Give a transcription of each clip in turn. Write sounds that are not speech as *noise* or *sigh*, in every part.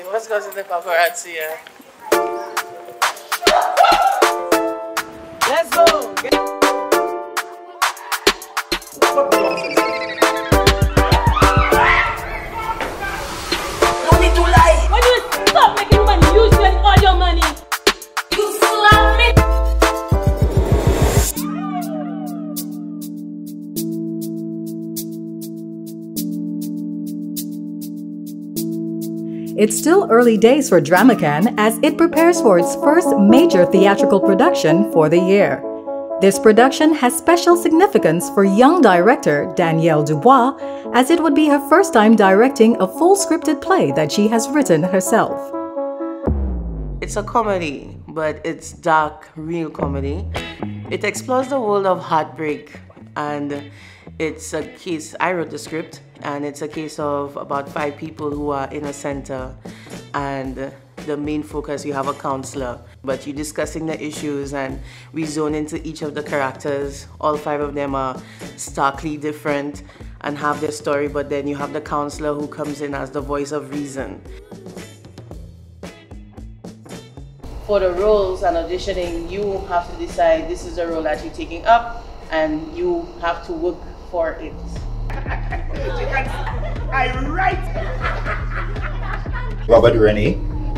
What's causing the paparazzi? Let's go. No It's still early days for DramaCan as it prepares for its first major theatrical production for the year. This production has special significance for young director Danielle Dubois, as it would be her first time directing a full scripted play that she has written herself. It's a comedy, but it's dark, real comedy. It explores the world of heartbreak, and it's a case. I wrote the script, and it's a case of about five people who are in a center, and the main focus you have a counselor, but you're discussing the issues, and we zone into each of the characters. All five of them are starkly different and have their story, but then you have the counselor who comes in as the voice of reason. for the roles and auditioning, you have to decide this is the role that you're taking up and you have to work for it. I write. Robert Rennie,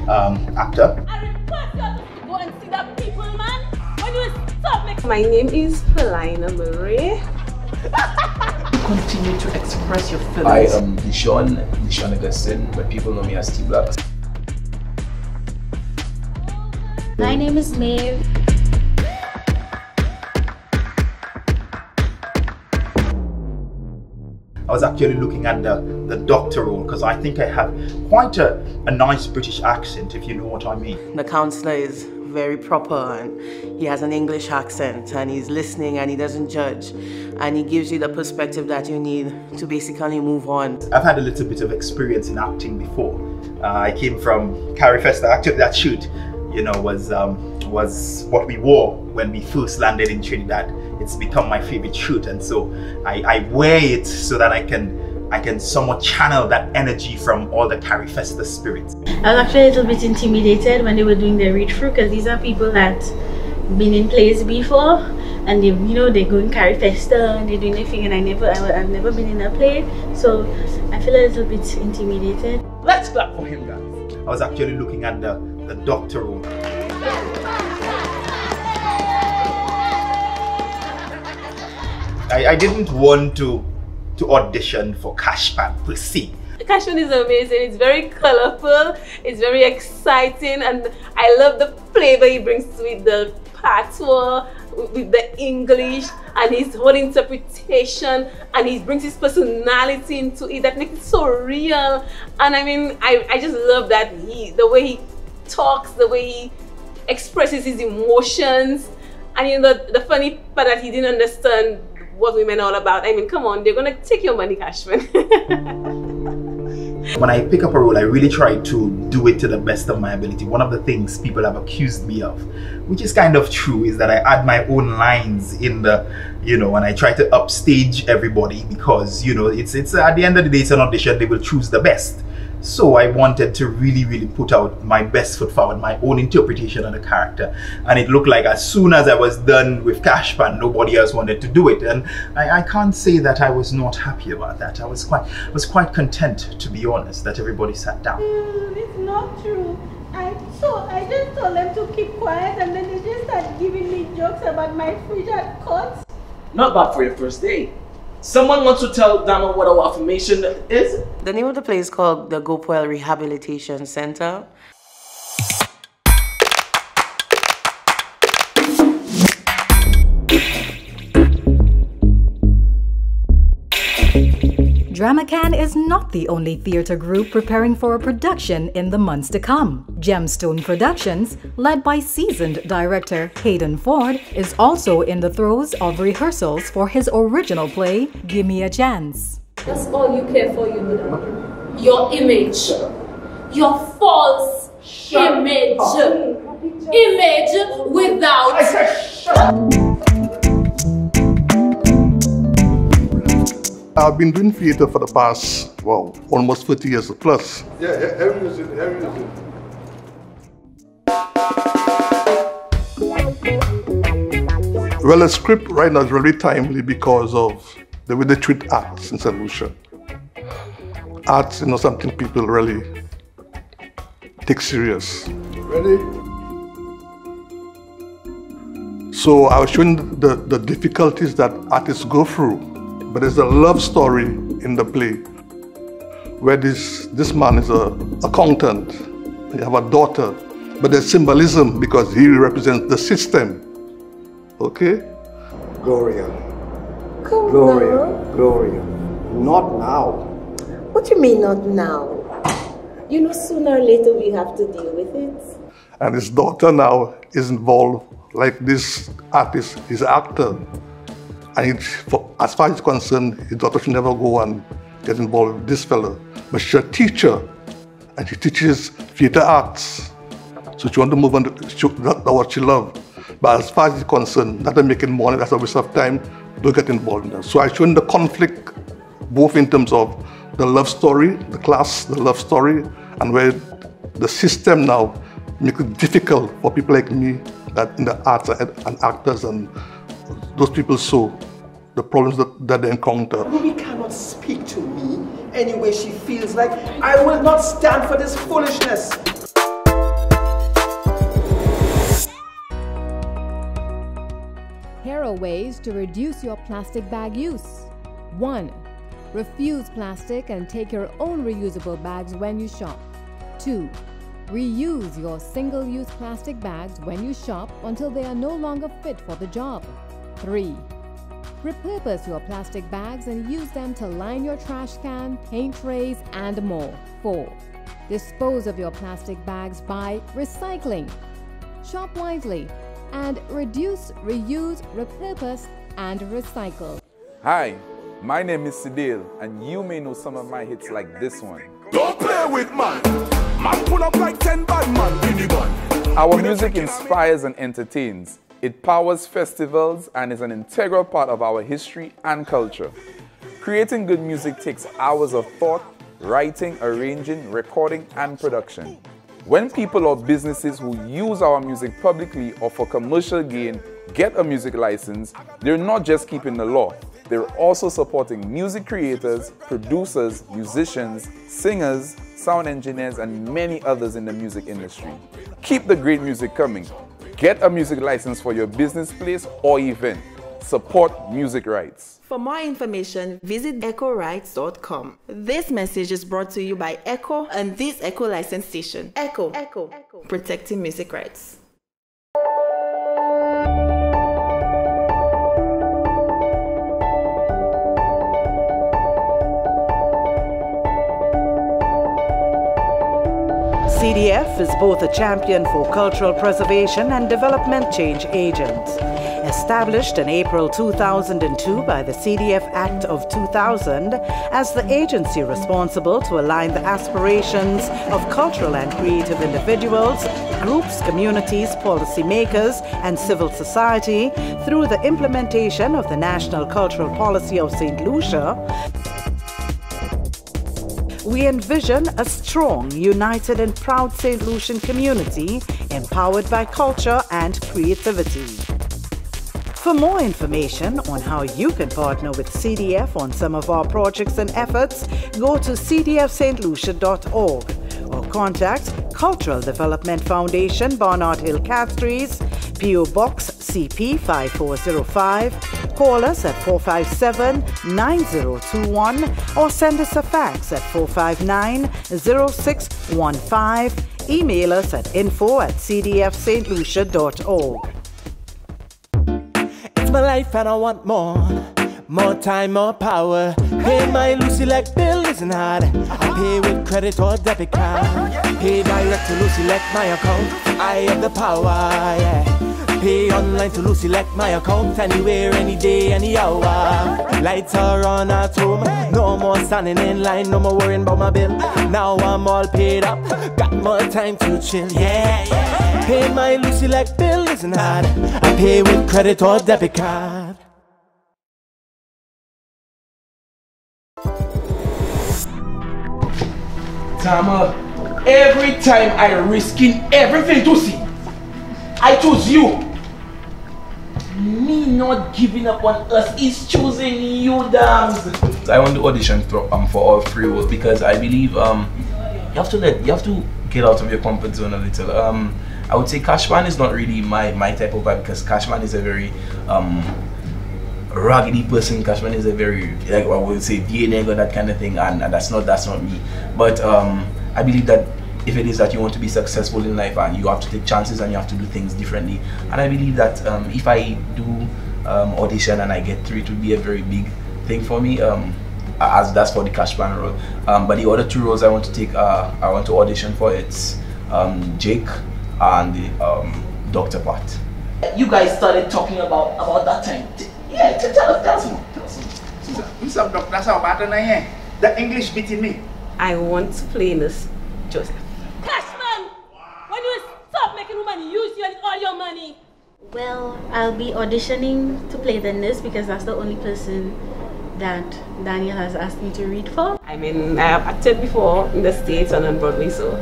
um, actor. I request to go and see the people, man. When you stop making My name is Felina Murray. Continue to express your feelings. I am Deshaun, Deshaun Augustine, but people know me as T Black. My name is Maeve. Was actually looking at the, the doctor role because I think I have quite a, a nice British accent, if you know what I mean. The counselor is very proper and he has an English accent and he's listening and he doesn't judge and he gives you the perspective that you need to basically move on. I've had a little bit of experience in acting before. Uh, I came from Carifesta. Actually, that shoot, you know, was um, was what we wore when we first landed in Trinidad. It's become my favorite shoot, and so I, I wear it so that I can I can somewhat channel that energy from all the Carifesta spirits. I was actually a little bit intimidated when they were doing their read through because these are people that been in plays before and they you know they go and Carifesta and they're doing their thing and I never I, I've never been in a play so I feel a little bit intimidated. Let's clap for him, guys. I was actually looking at the, the doctor I, I didn't want to to audition for Cashman per se. Cashman is amazing. It's very colorful. It's very exciting, and I love the flavor he brings with the patois, with the English, and his whole interpretation, and he brings his personality into it that makes it so real. And I mean, I, I just love that he the way he talks, the way he expresses his emotions, and you know the, the funny part that he didn't understand what women are all about. I mean, come on, they're gonna take your money, Cashman. *laughs* When I pick up a role, I really try to do it to the best of my ability. One of the things people have accused me of, which is kind of true, is that I add my own lines in the, you know, and I try to upstage everybody because, you know, it's it's at the end of the day, it's an audition. They will choose the best. So I wanted to really, really put out my best foot forward, my own interpretation of the character. And it looked like as soon as I was done with Cashman, nobody else wanted to do it. And I, I can't say that I was not happy about that. I was quite was quite content, to be honest, that everybody sat down. Mm, it's not true. I told, I just told them to keep quiet and then they just started giving me jokes about my fridge had cuts. Not bad for your first day. Someone wants to tell Dama what our affirmation is? The name of the place is called the Gopwell Rehabilitation Center. DramaCan is not the only theater group preparing for a production in the months to come. Gemstone Productions, led by seasoned director Hayden Ford, is also in the throes of rehearsals for his original play, Gimme a Chance. That's all you care for, you know. Your image. Your false image. Image without I've been doing theatre for the past, well, almost 30 years plus. Yeah, heavy music, heavy music. Well, the script right now is really timely because of the way they treat arts in St. Lucia. Arts is not something people really take serious. Ready? So I was showing the, the difficulties that artists go through, but there's a love story in the play where this, this man is a accountant, you have a daughter, but there's symbolism because he represents the system. Okay? Gloria. Gloria. Gloria. Not now. What do you mean not now? You know, sooner or later we have to deal with it. And his daughter now is involved, like this artist, his actor. And for, as far as he's concerned, his daughter should never go and get involved with this fellow. But she's a teacher, and she teaches theater arts. So she wants to move on to what she loves. But as far as he's concerned, not making money, that's a waste of time, don't get involved in that. So I shown the conflict, both in terms of the love story, the class, the love story, and where the system now makes it difficult for people like me that in the arts and actors and those people so the problems that, that they encounter. Ruby cannot speak to me any way she feels like. I will not stand for this foolishness. Here are ways to reduce your plastic bag use. 1. Refuse plastic and take your own reusable bags when you shop. 2. Reuse your single use plastic bags when you shop until they are no longer fit for the job. 3. Repurpose your plastic bags and use them to line your trash can, paint trays, and more. 4. Dispose of your plastic bags by recycling. Shop wisely and reduce, reuse, repurpose, and recycle. Hi, my name is Sidil, and you may know some of my hits like this one. Don't play with man. Man pull up like 10 bad man in Our music inspires and entertains. It powers festivals and is an integral part of our history and culture. Creating good music takes hours of thought, writing, arranging, recording, and production. When people or businesses who use our music publicly or for commercial gain get a music license, they're not just keeping the law, they're also supporting music creators, producers, musicians, singers, sound engineers, and many others in the music industry. Keep the great music coming. Get a music license for your business place or event. Support music rights. For more information, visit echorights.com. This message is brought to you by Echo and this Echo license station. Echo, Echo, Echo. protecting music rights. CDF is both a champion for cultural preservation and development change agent. Established in April 2002 by the CDF Act of 2000 as the agency responsible to align the aspirations of cultural and creative individuals, groups, communities, policymakers, and civil society through the implementation of the National Cultural Policy of St. Lucia, we envision a strong, united, and proud St. Lucian community empowered by culture and creativity. For more information on how you can partner with CDF on some of our projects and efforts, go to cdfstlucia.org or contact Cultural Development Foundation, Barnard Hill Castries, PO Box CP 5405. Call us at 457 9021 or send us a fax at 459 0615. Email us at info at cdfstlucia.org. It's my life and I want more. More time, more power. Pay my Lucelect bill isn't hard. I pay with credit or debit card. Pay direct to Lucelect my account. I have the power, yeah pay online to Lucelect my account anywhere, any day, any hour. Lights are on at home, no more standing in line, no more worrying about my bill. Now I'm all paid up, got more time to chill, yeah. yeah. Pay my Lucelect bill isn't hard. I pay with credit or debit card. Tama, every time I risking everything to see, I choose you. Me not giving up on us is choosing you, dams. I want to audition for, um, for all three roles because I believe um, you have to let you have to get out of your comfort zone a little. Um, I would say Cashman is not really my my type of vibe because Cashman is a very um, raggedy person. Cashman is a very like I would say or that kind of thing, and, and, that's not that's not me. But um, I believe that if it is that you want to be successful in life and you have to take chances and you have to do things differently, and I believe that um, if I do um, audition and I get through, it would be a very big thing for me. Um, as that's for the Cashman role. Um, but the other two roles I want to take, uh, I want to audition for it's um, Jake and the Doctor part. You guys started talking about about that time. Yeah, tell us, tell us more. Tell us more. That's how bad I The English beating me. I want to play in this, Joseph. Cashman! When you stop making women use you and all your money? Well, I'll be auditioning to play the nurse because that's the only person that Danielle has asked me to read for. I mean, I have acted before in the States and on Broadway, so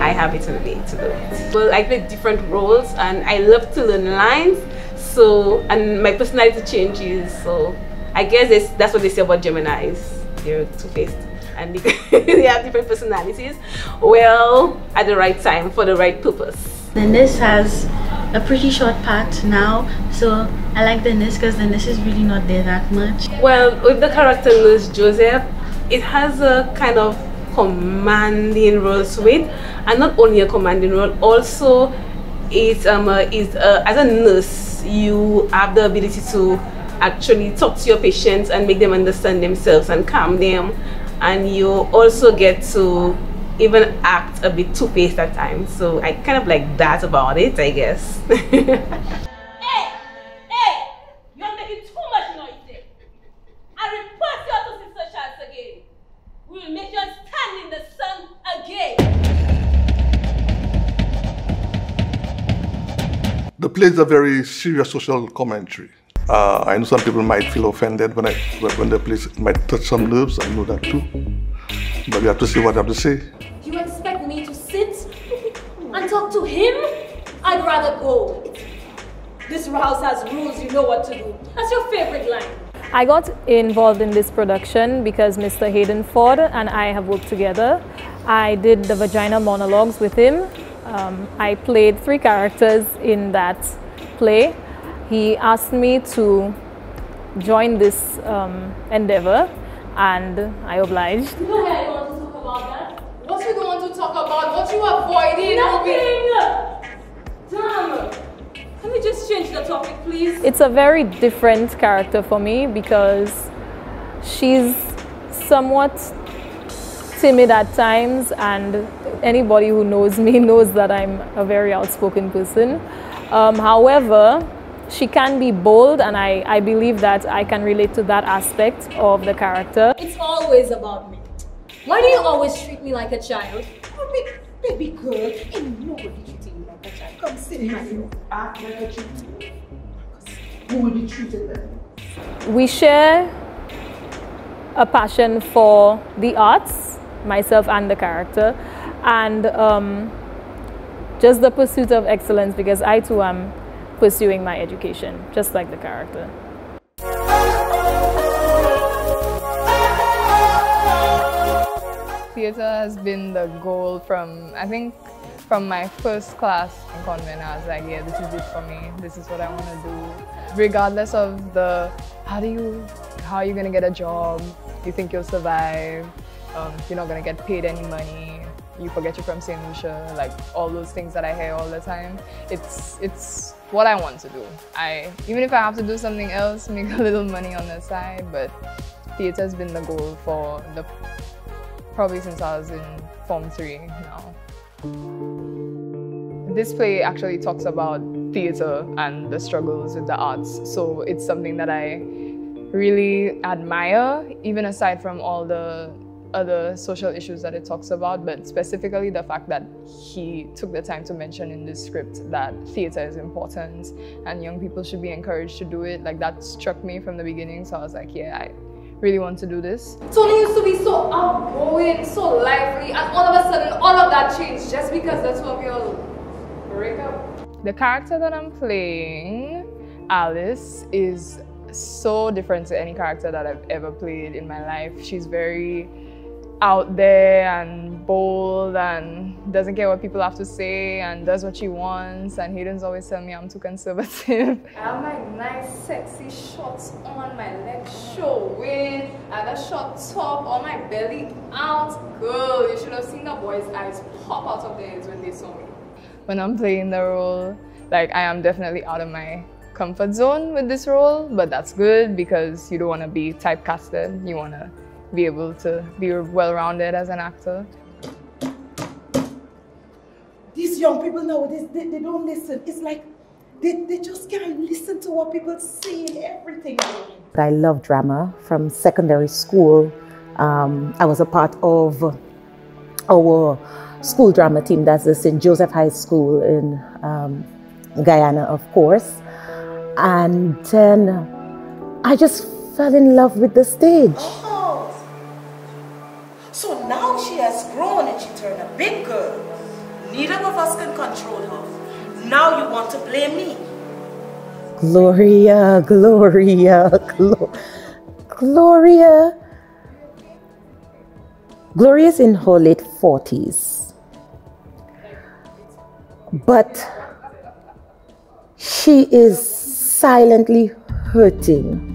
I have it in me to do it. Well, I play different roles and I love to learn lines so, and my personality changes. So, I guess that's what they say about Geminis. They're two-faced and *laughs* they have different personalities. Well, at the right time for the right purpose. The nurse has a pretty short part now, so I like the nurse because the nurse is really not there that much. Well, with the character Nurse Joseph, it has a kind of commanding role to it, and not only a commanding role, also it um, uh, is uh, as a nurse you have the ability to actually talk to your patients and make them understand themselves and calm them. And you also get to even act a bit two-faced at times. So I kind of like that about it, I guess. *laughs* hey! Hey! You're making too much noise there. I report you to Sister Charles again. We'll make you stand in the sun again. The play is a very serious social commentary. Uh, I know some people might feel offended when I when the play might touch some nerves. I know that too. But you have to see what I have to say. You expect me to sit and talk to him? I'd rather go. This house has rules, you know what to do. That's your favorite line. I got involved in this production because Mr. Hayden Ford and I have worked together. I did the vagina monologues with him um, I played three characters in that play. He asked me to join this um, endeavor and I obliged. No way I want to talk about that. What you don't want to talk about? What you avoiding? Nothing! Damn! Can we just change the topic, please? It's a very different character for me because she's somewhat timid at times and anybody who knows me *laughs* knows that I'm a very outspoken person. Um, however, she can be bold and I, I believe that I can relate to that aspect of the character. It's always about me. Why do you always treat me like a child? Oh, baby, baby girl, ain't nobody treating you like a child. Come sit in my Act like a child. Who will be treated then? We share a passion for the arts, myself and the character and um, just the pursuit of excellence because I too am pursuing my education, just like the character. Theatre has been the goal from, I think, from my first class in convent. I was like, yeah, this is it for me. This is what I want to do. Regardless of the, how do you, how are you going to get a job? Do you think you'll survive? Um, you're not going to get paid any money you forget you're from St. Lucia, like all those things that I hear all the time. It's it's what I want to do. I even if I have to do something else, *laughs* make a little money on the side, but theatre has been the goal for the probably since I was in Form 3 now. This play actually talks about theatre and the struggles with the arts, so it's something that I really admire, even aside from all the other social issues that it talks about, but specifically the fact that he took the time to mention in this script that theatre is important and young people should be encouraged to do it. Like that struck me from the beginning. So I was like, yeah, I really want to do this. Tony used to be so outgoing, so lively, and all of a sudden, all of that changed just because that's two we you break up. The character that I'm playing, Alice, is so different to any character that I've ever played in my life. She's very out there and bold and doesn't care what people have to say and does what she wants and Hayden's always tell me I'm too conservative. *laughs* I have my nice sexy shorts on, my legs showing, I have a short top, all my belly out. Girl, you should have seen the boys' eyes pop out of their heads when they saw me. When I'm playing the role, like I am definitely out of my comfort zone with this role, but that's good because you don't want to be typecasted. You want to be able to be well-rounded as an actor. These young people nowadays, they, they don't listen. It's like they, they just can't listen to what people say and everything. I love drama from secondary school. Um, I was a part of our school drama team, that's the St. Joseph High School in um, Guyana, of course. And then I just fell in love with the stage. A big girl. Neither of us can control her. Now you want to blame me. Gloria, Gloria, Glo- Gloria. Gloria's in her late 40s. But she is silently hurting.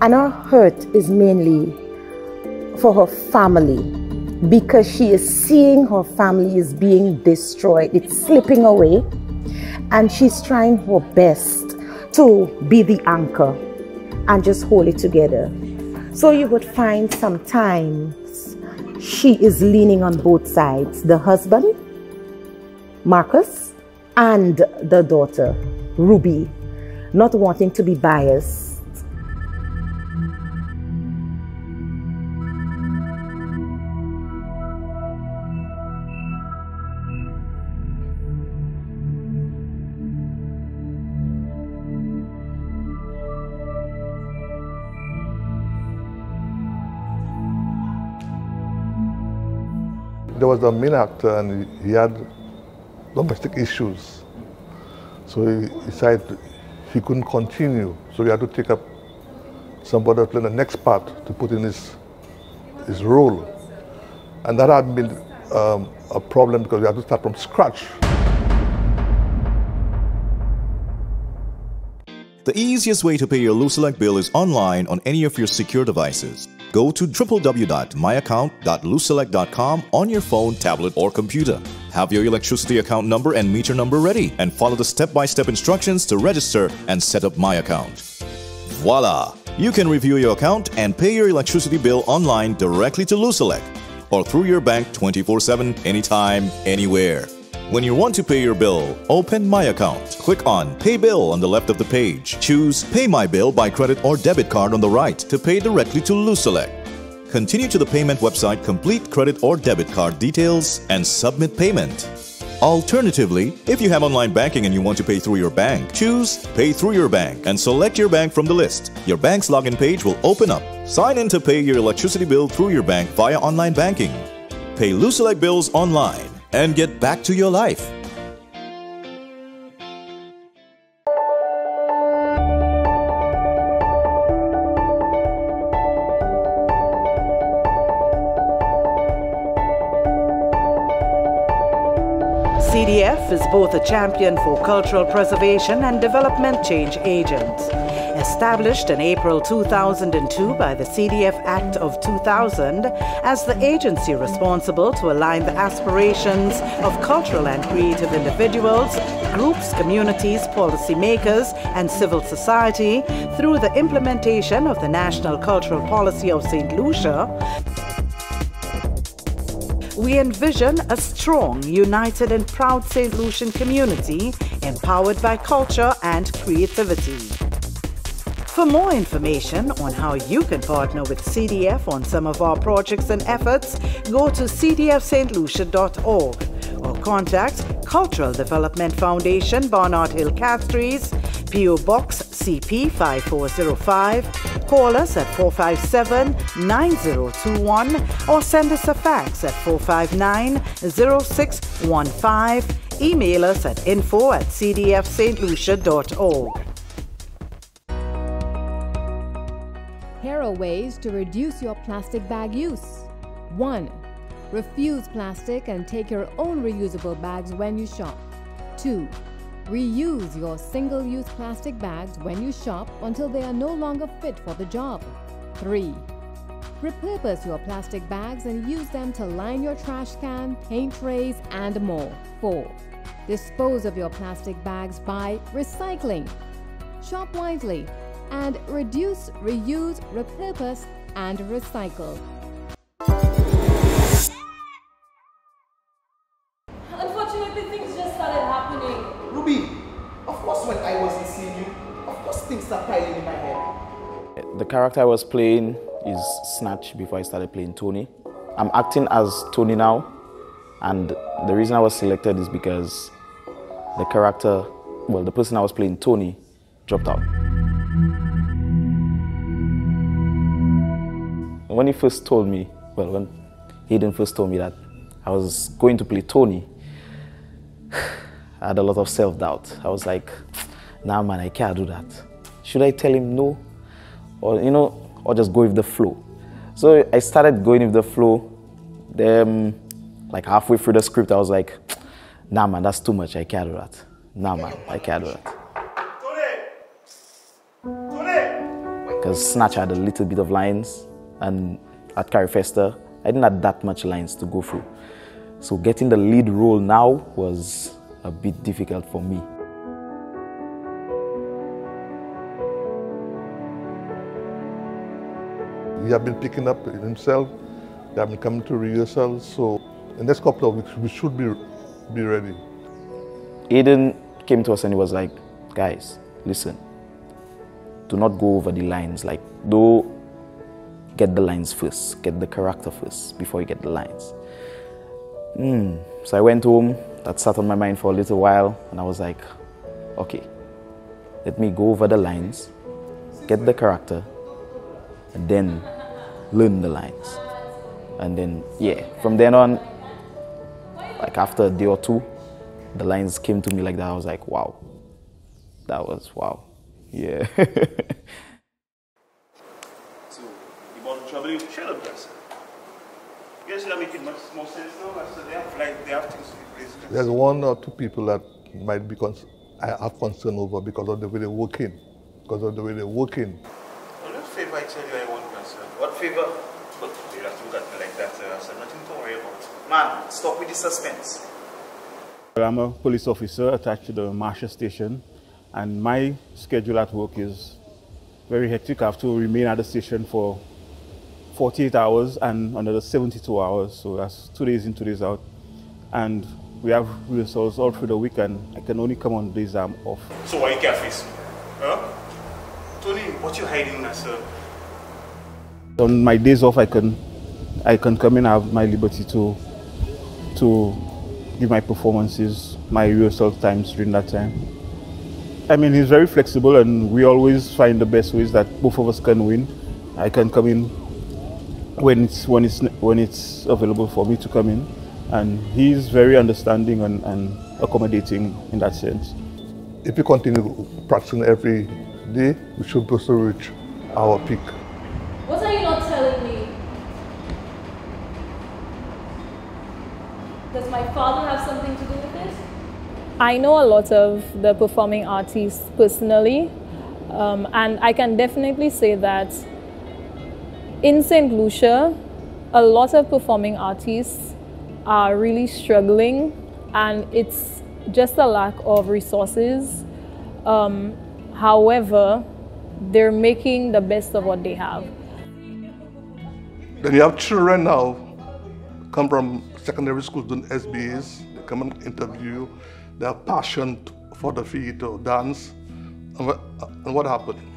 And her hurt is mainly for her family because she is seeing her family is being destroyed. It's slipping away. And she's trying her best to be the anchor and just hold it together. So you would find sometimes she is leaning on both sides the husband, Marcus, and the daughter, Ruby, not wanting to be biased. Was a main actor and he had domestic issues. So he decided he couldn't continue. So he had to take up somebody to play the next part to put in his, his role. And that had been um, a problem because we had to start from scratch. The easiest way to pay your Lucelect bill is online on any of your secure devices. Go to www.myaccount.lucelect.com on your phone, tablet, or computer. Have your electricity account number and meter number ready and follow the step-by-step instructions to register and set up My Account. Voila! You can review your account and pay your electricity bill online directly to Lucelect or through your bank 24-7 anytime, anywhere. When you want to pay your bill, open My Account. Click on Pay Bill on the left of the page. Choose Pay My Bill by credit or debit card on the right to pay directly to Lucelect. Continue to the payment website, complete credit or debit card details, and submit payment. Alternatively, if you have online banking and you want to pay through your bank, choose Pay Through Your Bank and select your bank from the list. Your bank's login page will open up. Sign in to pay your electricity bill through your bank via online banking. Pay Lucelect bills online and get back to your life. Is both a champion for cultural preservation and development change agent. Established in April 2002 by the CDF Act of 2000 as the agency responsible to align the aspirations of cultural and creative individuals, groups, communities, policymakers, and civil society through the implementation of the National Cultural Policy of St. Lucia, we envision a strong, united, and proud St. Lucian community empowered by culture and creativity. For more information on how you can partner with CDF on some of our projects and efforts, go to cdfstlucia.org or contact Cultural Development Foundation, Barnard Hill Castries, PO Box CP 5405, Call us at 457 9021 or send us a fax at 459 0615. Email us at info at cdfstlucia.org. Here are ways to reduce your plastic bag use. 1. Refuse plastic and take your own reusable bags when you shop. 2. Reuse your single use plastic bags when you shop until they are no longer fit for the job. 3. Repurpose your plastic bags and use them to line your trash can, paint trays, and more. 4. Dispose of your plastic bags by recycling. Shop wisely and reduce, reuse, repurpose, and recycle. When I was listening you, of course things start piling in my head. The character I was playing is Snatch before I started playing Tony. I'm acting as Tony now, and the reason I was selected is because the character, well, the person I was playing, Tony, dropped out. When he first told me, well, when Hayden first told me that I was going to play Tony, I had a lot of self doubt. I was like, nah, man, I can't do that. Should I tell him no? Or, you know, or just go with the flow? So I started going with the flow. Then, like halfway through the script, I was like, nah, man, that's too much. I can't do that. Nah, man, I can't do that. Because Snatch had a little bit of lines, and at Carifesta, I didn't have that much lines to go through. So getting the lead role now was a bit difficult for me. He have been picking up himself. They have been coming to rehearsals. So in the next couple of weeks, we should be, be ready. Hayden came to us and he was like, guys, listen, do not go over the lines. Like, do get the lines first, get the character first before you get the lines. Mm. So I went home, that sat on my mind for a little while, and I was like, okay, let me go over the lines, get the character, and then learn the lines. And then, yeah, from then on, like after a day or two, the lines came to me like that. I was like, wow, that was wow. Yeah. *laughs* so, you want to trouble you? Up, guys. Yes, that making much more sense now. I said they have like they have things to replace. There's one or two people that might be cons- I have concern over because of the way they're working. Because of the way they're working. Well, what favor I tell you I want, sir? What favor? Look, you have to look at me like that, sir. I said nothing to worry about. Man, stop with the suspense. I'm a police officer attached to the Marshall station, and my schedule at work is very hectic. I have to remain at the station for 48 hours and another 72 hours, so that's two days in, two days out. And we have rehearsals all through the weekend. I can only come on days I'm off. So why you can't face me? Huh? Tony, what you hiding, now, sir? On my days off, I can, I can come in. I have my liberty to, to give my performances, my rehearsal times during that time. I mean, he's very flexible, and we always find the best ways that both of us can win. I can come in when it's when it's when it's available for me to come in, and he's very understanding and, and accommodating in that sense. If we continue practicing every day, we should be able to reach our peak. What are you not telling me? Does my father have something to do with this? I know a lot of the performing artists personally, um, and I can definitely say that in St. Lucia, a lot of performing artists are really struggling, and it's just a lack of resources. Um, however, they're making the best of what they have. Then you have children now come from secondary school doing SBAs. They come and interview. They have passion for the theater, dance. And what, and what happened?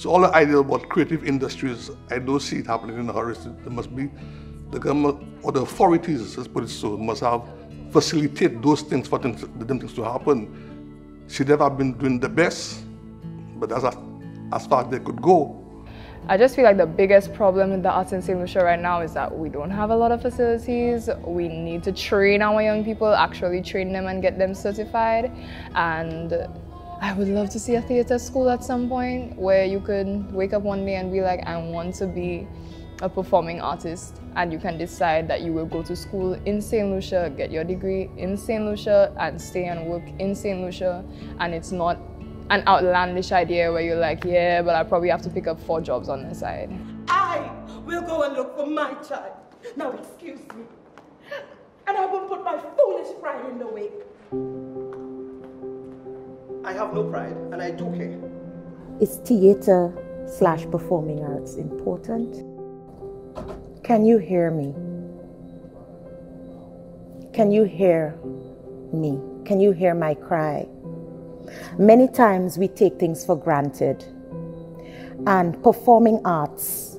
So all the idea about creative industries, I don't see it happening in our There must be the government or the authorities, let's put it so, must have facilitate those things for them, them things to happen. She never been doing the best, but that's as, as far as they could go. I just feel like the biggest problem with the arts in St. Lucia right now is that we don't have a lot of facilities. We need to train our young people, actually train them and get them certified. And I would love to see a theater school at some point where you could wake up one day and be like, I want to be a performing artist and you can decide that you will go to school in St. Lucia, get your degree in St. Lucia and stay and work in St. Lucia and it's not an outlandish idea where you're like, yeah, but I probably have to pick up four jobs on the side. I will go and look for my child. Now excuse me. And I will put my foolish pride in the way. I have no pride and I do care. Is theater slash performing arts important? Can you hear me? Can you hear me? Can you hear my cry? Many times we take things for granted, and performing arts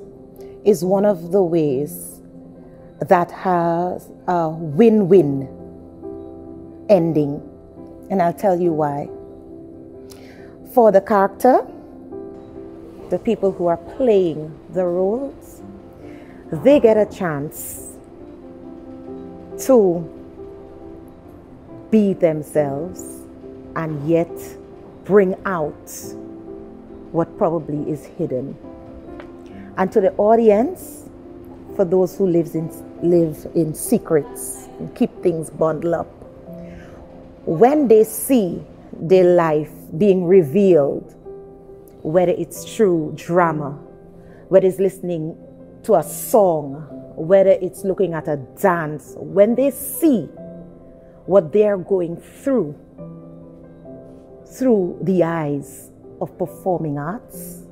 is one of the ways that has a win win ending. And I'll tell you why. For the character, the people who are playing the roles, they get a chance to be themselves and yet bring out what probably is hidden. And to the audience, for those who lives in, live in secrets and keep things bundled up, when they see their life being revealed, whether it's through drama, whether it's listening to a song, whether it's looking at a dance, when they see what they're going through through the eyes of performing arts,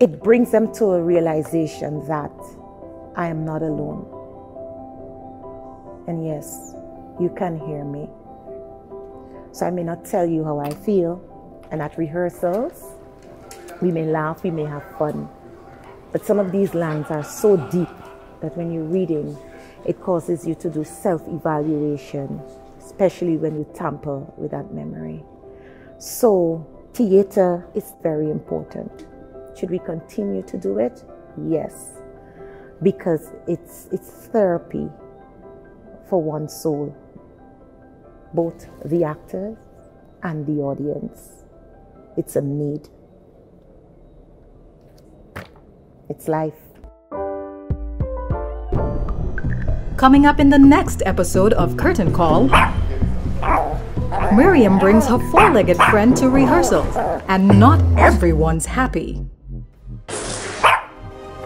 it brings them to a realization that I am not alone. And yes, you can hear me. So I may not tell you how I feel. And at rehearsals, we may laugh, we may have fun. But some of these lines are so deep that when you're reading, it causes you to do self evaluation, especially when you tamper with that memory. So, theater is very important. Should we continue to do it? Yes, because it's, it's therapy for one's soul, both the actors and the audience. It's a need. It's life. Coming up in the next episode of Curtain Call, Miriam brings her four legged friend to rehearsal, and not everyone's happy.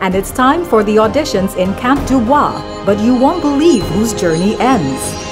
And it's time for the auditions in Camp Dubois, but you won't believe whose journey ends.